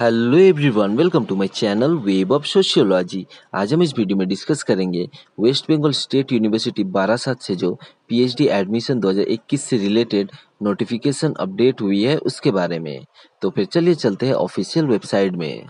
Hello everyone welcome to my channel web of sociology आज हम इस वीडियो में डिस्कस करेंगे West Bengal state university Barasat से जो पीएचडी एडमिशन 2021 से रिलेटेड नोटिफिकेशन अपडेट हुई है, उसके बारे में। तो फिर चलिए चलते हैं ऑफिशियल वेबसाइट में।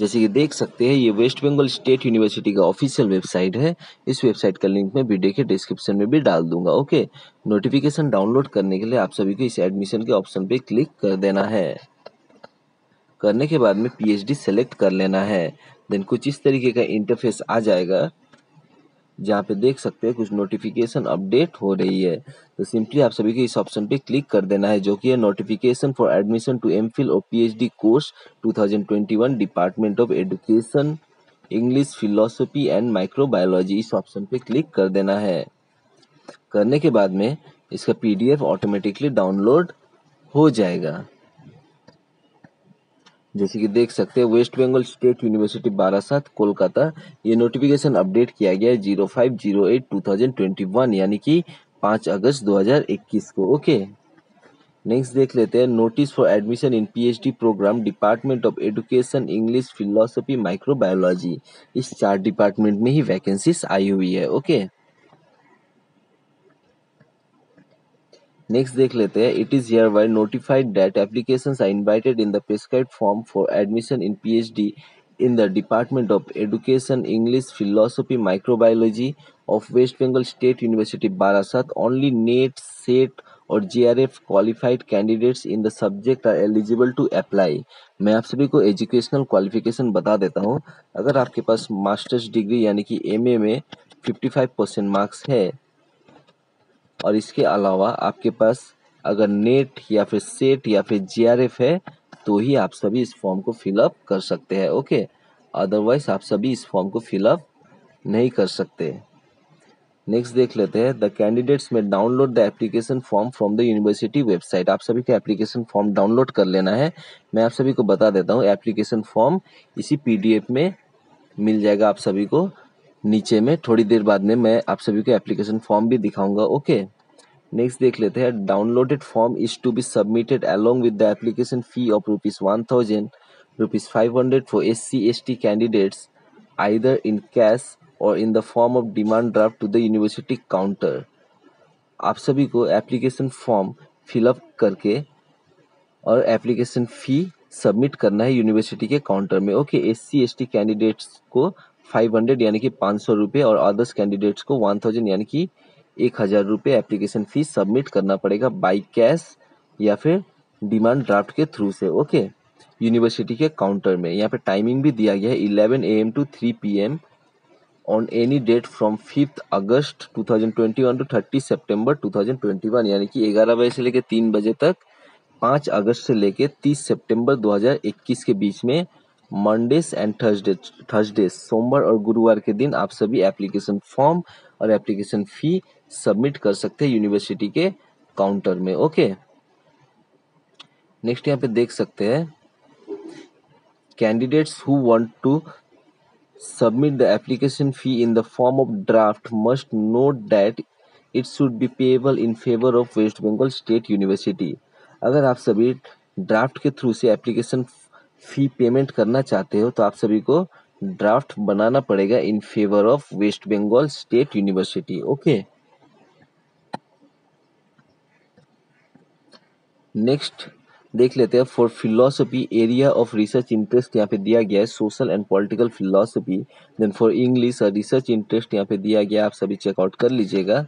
जैसे कि देख सकते हैं, ये वेस्ट बंगाल स्टेट यूनिवर्सिटी का ऑफिशियल वेबसाइट है। इस वेबसाइट का लिंक मैं वीडियो के डिस्क्रिप्शन में भी डाल दूँगा, ओके? नोटिफिकेशन डाउनलोड करने के लिए आप सभी को इस एडमिशन के ऑप्शन पे क्लिक कर देना है। करने के बाद में पीएचडी सेलेक्ट कर लेना है। देन कुछ इस तरीके का इंटरफेस आ जाएगा। जहाँ पे देख सकते हैं कुछ नोटिफिकेशन अपडेट हो रही है। तो सिंपली आप सभी को इस ऑप्शन पे क्लिक कर देना है, जो कि है notification for admission to M Phil और PhD course 2021 department of education English philosophy and microbiology इस ऑप्शन पे क्लिक कर देना है। करने के बाद में इसका पीडीएफ ऑटोमेटिकली डाउनलोड हो जाएगा। जैसे कि देख सकते हैं West Bengal state university Barasat, Kolkata. ये नोटिफिकेशन अपडेट किया गया है zero five zero eight two thousand twenty one, यानी कि पाँच अगस्त दो हज़ार इक्कीस को, ओके? नेक्स्ट देख लेते हैं notice for admission in PhD program department of education English philosophy microbiology इस चार डिपार्टमेंट में ही वैकेंसीज आई हुई है, ओके? okay? नेक्स्ट देख लेते हैं। It is hereby notified that application are invited in the prescribe form for admission in P H D in the department of education English philosophy microbiology of West Bengal state university Barasat only NET SET और J R F qualified candidate in the subject are eligible to apply मैं आप सभी को educational qualification बता देता हूँ। अगर आपके पास मास्टर्स डिग्री यानी कि एम ए में फिफ्टी फाइव परसेंट मार्क्स है और इसके अलावा आपके पास अगर नेट या फिर सेट या फिर जीआरएफ है तो ही आप सभी इस फॉर्म को फिलअप कर सकते हैं ओके अदरवाइज़ आप सभी इस फॉर्म को फिलअप नहीं कर सकते। नेक्स्ट देख लेते हैं। The candidates may download the application form from the university website आप सभी का एप्लीकेशन फॉर्म डाउनलोड कर लेना है। मैं आप सभी को बता देता हूँ एप्लीकेशन फॉर्म इसी पीडीएफ में मिल जाएगा आप सभी को। नीचे में थोड़ी देर बाद में मैं आप सभी को एप्लीकेशन फॉर्म भी दिखाऊँगा ओके नेक्स्ट देख लेते हैं। Downloaded form is to be submitted along with the application fee of rupees one thousand rupees five hundred for S C S T candidates either in cash or in the form of demand draft to the university counter आप सभी को application form fill up करके और application fee submit करना है university के counter में। Okay S C S T candidates को फाइव हंड्रेड यानी कि पाँच सौ रुपये और अदर्स कैंडिडेट्स को वन थाउज़ेंड यानी कि एक हज़ार रुपये एप्लीकेशन फ़ीस सबमिट करना पड़ेगा बाई कैश या फिर डिमांड ड्राफ्ट के थ्रू से ओके यूनिवर्सिटी के काउंटर में। यहाँ पे टाइमिंग भी दिया गया है eleven A M to three P M on any date from fifth August 2021 to thirty September 2021 यानी कि ग्यारह बजे से लेकर तीन बजे तक, पाँच अगस्त से लेकर तीस सितंबर 2021 के बीच में मंडेस एंड थर्सडे थर्सडे सोमवार और गुरुवार के दिन आप सभी एप्लीकेशन फॉर्म और एप्लीकेशन फ़ी सबमिट कर सकते हैं यूनिवर्सिटी के काउंटर में ओके नेक्स्ट यहाँ पे देख सकते हैं। Candidates who want to submit the application fee in the form of draft must note that it should be payable in favour of West Bengal state university अगर आप सभी ड्राफ्ट के थ्रू से एप्लीकेशन फ़ी पेमेंट करना चाहते हो तो आप सभी को ड्राफ्ट बनाना पड़ेगा in favour of West Bengal state university okay next देख लेते हैं for philosophy area of research interest यहाँ पे दिया गया है social and political philosophy then for English research interest यहाँ पे दिया गया आप सभी चेकआउट कर लीजिएगा।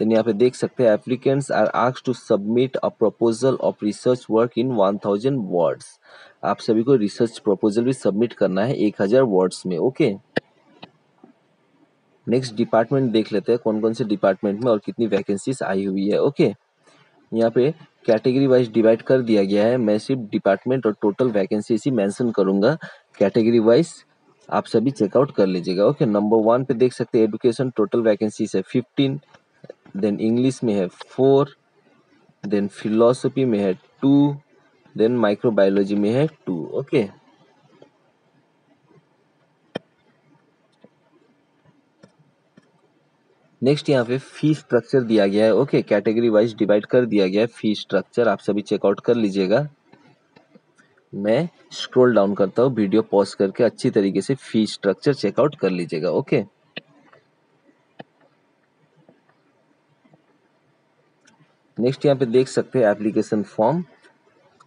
देन यहाँ पे देख सकते हैं applicants are ask to submit a proposal of research work in one thousand words आप सभी को रिसर्च प्रपोजल भी सबमिट करना है एक हज़ार वर्ड्स में ओके नेक्स्ट डिपार्टमेंट देख लेते हैं कौन कौन से डिपार्टमेंट में और कितनी वैकेंसीज आई हुई है ओके यहाँ पे कैटेगरी वाइज डिवाइड कर दिया गया है। मैं सिर्फ़ डिपार्टमेंट और टोटल वैकेंसी इसी मेंशन करूँगा। कैटेगरी वाइज आप सभी चेकआउट कर लीजिएगा। ओके, नंबर वन पे देख सकते हैं एडुकेशन टोटल वैकेंसी है फिफ्टीन, देन इंग्लिश में है फोर, देन फिलोसफी में है टू, देन माइक्रोबायोलॉजी में है टू। ओके नेक्स्ट यहाँ पे फ़ी स्ट्रक्चर दिया गया है। ओके कैटेगरी वाइज डिवाइड कर दिया गया है फ़ी स्ट्रक्चर आप सभी चेकआउट कर लीजिएगा। मैं स्क्रॉल डाउन करता हूँ। वीडियो पॉज करके अच्छी तरीके से फ़ी स्ट्रक्चर चेकआउट कर लीजिएगा। ओके नेक्स्ट यहाँ पे देख सकते हैं एप्लीकेशन फॉर्म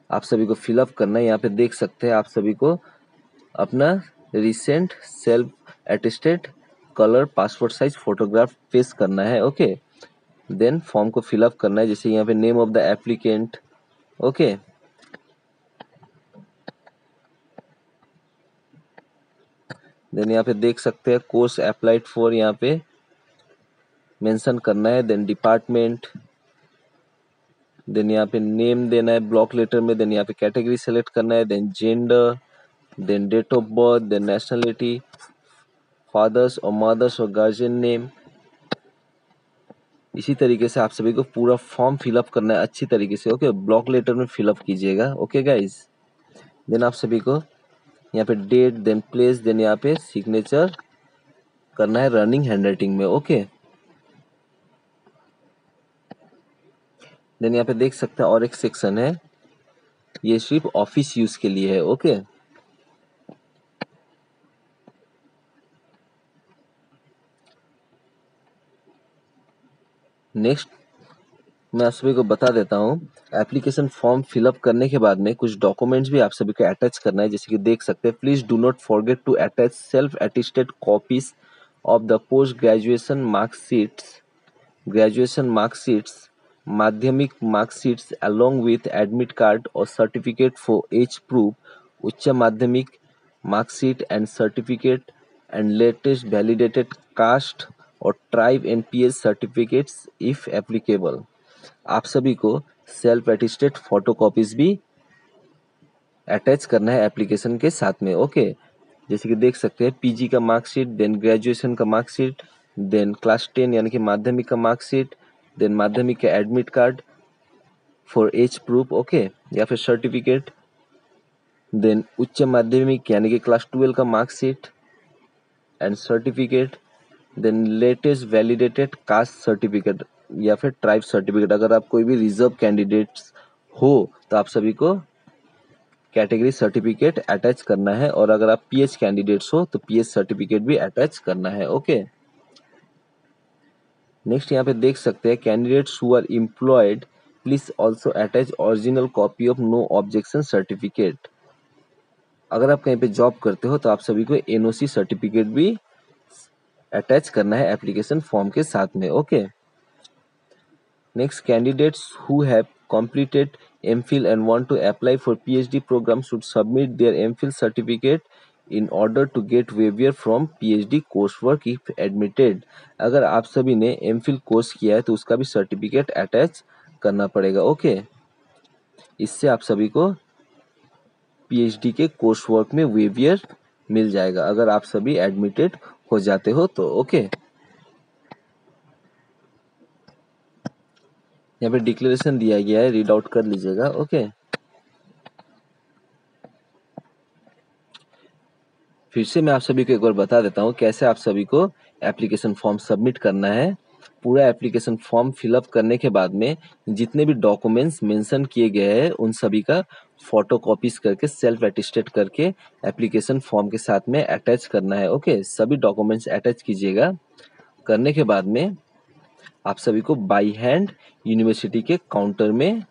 आप सभी को फिलअप करना है। यहाँ पे देख सकते हैं आप सभी को अपना recent self attested colour passport size photograph paste करना है ओके देन फॉर्म को फिलअप करना है, जैसे यहाँ पे name of the applicant okay then यहाँ पे देख सकते हैं कोर्स अप्लाइड फॉर यहाँ पे मेंशन करना है देन डिपार्टमेंट देन यहाँ पे नेम देना है ब्लॉक लेटर में देन यहाँ पे कैटेगरी सेलेक्ट करना है then gender then date of birth then nationality father's और मदर्स और गार्जियन नेम। इसी तरीके से आप सभी को पूरा फॉर्म फिलअप करना है अच्छी तरीके से, ओके? ब्लॉक लेटर में फिलअप कीजिएगा, ओके गाइज़ देन आप सभी को यहाँ पे डेट देन प्लेस देन यहाँ पे सिग्नेचर करना है रनिंग हैंडराइटिंग में, ओके? देन यहाँ पे देख सकते हैं और एक सेक्शन है, ये सिर्फ़ ऑफ़िस यूज़ के लिए है, ओके? नेक्स्ट मैं आप सभी को बता देता हूँ एप्लीकेशन फॉर्म फिलअप करने के बाद में कुछ डॉक्यूमेंट्स भी आप सभी को अटैच करना है, जैसे कि देख सकते हैं। Please do not forget to attach self attested copies of the post graduation marksheets graduation marksheets Madhyamik marksheets along with admit card or certificate for age proof Uchcha Madhyamik marksheet and certificate and latest validated caste or tribes certificates if applicable आप सभी को self attested photo copies भी attach करना है application के साथ में okay जैसे कि देख सकते हैं पीजी का मार्कशीट देन ग्रेजुएशन का मार्कशीट देन क्लास टेन यानी कि माध्यमिक का मार्कशीट देन माध्यमिक का admit card for age proof okay या फिर सर्टिफिकेट देन उच्च माध्यमिक यानी कि क्लास ट्वेल्व का marksheet and certificate then latest validated caste certificate या फिर ट्राइब सर्टिफिकेट। अगर आप कोई भी रिज़र्व कैंडिडेट्स हो तो आप सभी को कैटेगरी सर्टिफिकेट अटैच करना है और अगर आप पीएच कैंडिडेट्स हो तो पीएच सर्टिफिकेट भी अटैच करना है, ओके? नेक्स्ट यहाँ पे देख सकते हैं, candidates who are employed please also attach original copy of no objection certificate अगर आप कहीं पे जॉब करते हो तो आप सभी को एनओसी सर्टिफिकेट भी अटैच करना है एप्लीकेशन फॉर्म के साथ में okay next candidates who have M Phil and want to apply for P H D program should submit their M Phil certificate in order to get waiver from P H D course work if admitted अगर आप सभी ने M Phil course किया है तो उसका भी certificate attach करना पड़ेगा ओके okay? इससे आप सभी को पी एच डी के कोर्स वर्क में वेवियर मिल जाएगा, अगर आप सभी एडमिटेड हो जाते हो तो ओके यहाँ पे डिक्लेरेशन दिया गया है रीड आउट कर लीजिएगा ओके फिर से मैं आप सभी को एक बार बता देता हूँ, कैसे आप सभी को एप्लीकेशन फॉर्म सबमिट करना है। पूरा एप्लीकेशन फॉर्म फिलअप करने के बाद में जितने भी डॉक्यूमेंट्स मेंशन किए गए हैं, उन सभी का फ़ोटो कॉपीज करके सेल्फ अटेस्टेड करके एप्लीकेशन फॉर्म के साथ में अटैच करना है ओके सभी डॉक्यूमेंट्स अटैच कीजिएगा। करने के बाद में आप सभी को बाई हैंड यूनिवर्सिटी के काउंटर में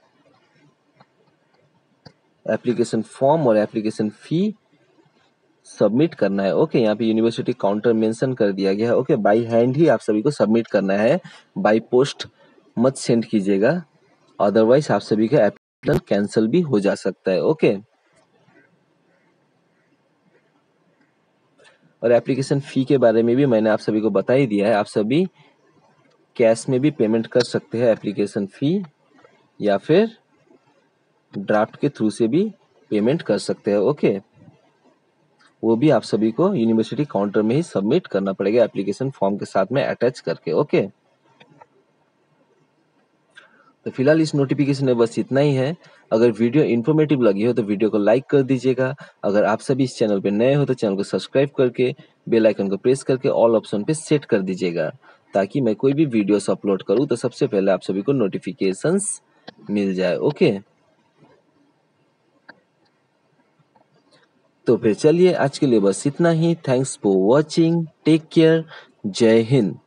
एप्लीकेशन फॉर्म और एप्लीकेशन फ़ी सबमिट करना है। ओके यहाँ पे यूनिवर्सिटी काउंटर मेंशन कर दिया गया है। ओके बाई हैंड ही आप सभी को सबमिट करना है। बाई पोस्ट मत सेंड कीजिएगा। अदरवाइज़ आप सभी का एप्लीकेशन कैंसिल भी हो जा सकता है। ओके और एप्लीकेशन फ़ी के बारे में भी मैंने आप सभी को बता ही दिया है। आप सभी कैश में भी पेमेंट कर सकते हैं एप्लीकेशन फ़ी या फिर ड्राफ्ट के थ्रू से भी पेमेंट कर सकते हैं। ओके वो भी आप सभी को यूनिवर्सिटी काउंटर में ही सबमिट करना पड़ेगा एप्लीकेशन फॉर्म के साथ में अटैच करके ओके तो फ़िलहाल इस नोटिफिकेशन में बस इतना ही है। अगर वीडियो इन्फॉर्मेटिव लगी हो तो वीडियो को लाइक कर दीजिएगा। अगर आप सभी इस चैनल पे नए हो तो चैनल को सब्सक्राइब करके बेल आइकन को प्रेस करके ऑल ऑप्शन पे सेट कर दीजिएगा। ताकि मैं कोई भी वीडियोस अपलोड करूँ तो सबसे पहले आप सभी को नोटिफिकेशंस मिल जाए ओके तो फिर चलिए आज के लिए बस इतना ही। Thanks for watching take care जय हिंद।